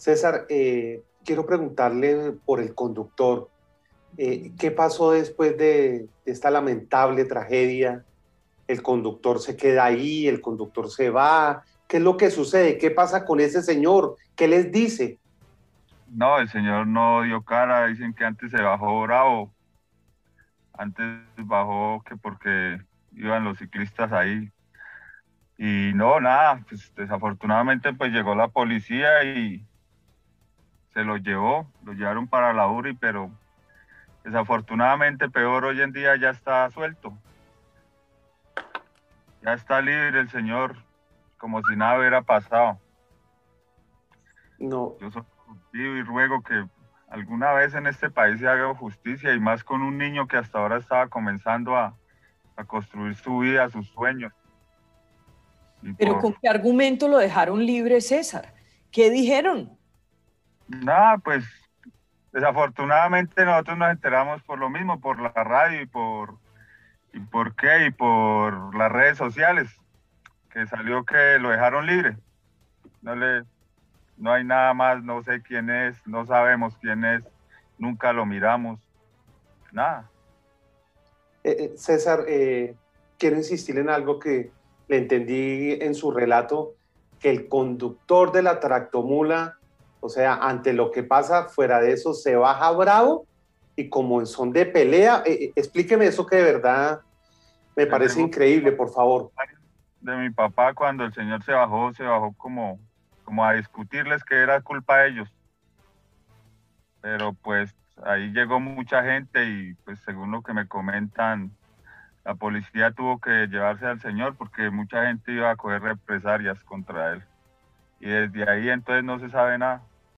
César, eh, quiero preguntarle por el conductor. Eh, ¿Qué pasó después de, esta lamentable tragedia? El conductor se queda ahí, el conductor se va. ¿Qué es lo que sucede? ¿Qué pasa con ese señor? ¿Qué les dice? No, el señor no dio cara. Dicen que antes se bajó bravo. Antes bajó que porque iban los ciclistas ahí. Y no, nada, pues desafortunadamente pues llegó la policía y se lo llevó, lo llevaron para la URI, pero desafortunadamente peor hoy en día ya está suelto. Ya está libre el señor, como si nada hubiera pasado. No. Yo soy y ruego que alguna vez en este país se haga justicia y más con un niño que hasta ahora estaba comenzando a, a construir su vida, sus sueños. Pero ¿con qué argumento lo dejaron libre, César? ¿Qué dijeron? Nada, pues desafortunadamente nosotros nos enteramos por lo mismo, por la radio y por, y por qué, y por las redes sociales, que salió que lo dejaron libre. No, le, no hay nada más, no sé quién es, no sabemos quién es, nunca lo miramos, nada. Eh, eh, César, eh, quiero insistir en algo que le entendí en su relato, que el conductor de la tractomula, o sea, ante lo que pasa fuera de eso, se baja bravo y como en son de pelea, explíqueme eso que de verdad me parece increíble, por favor. De mi papá, cuando el señor se bajó, se bajó como, como a discutirles que era culpa de ellos. Pero pues ahí llegó mucha gente y pues según lo que me comentan, la policía tuvo que llevarse al señor porque mucha gente iba a coger represalias contra él. Y desde ahí entonces no se sabe nada.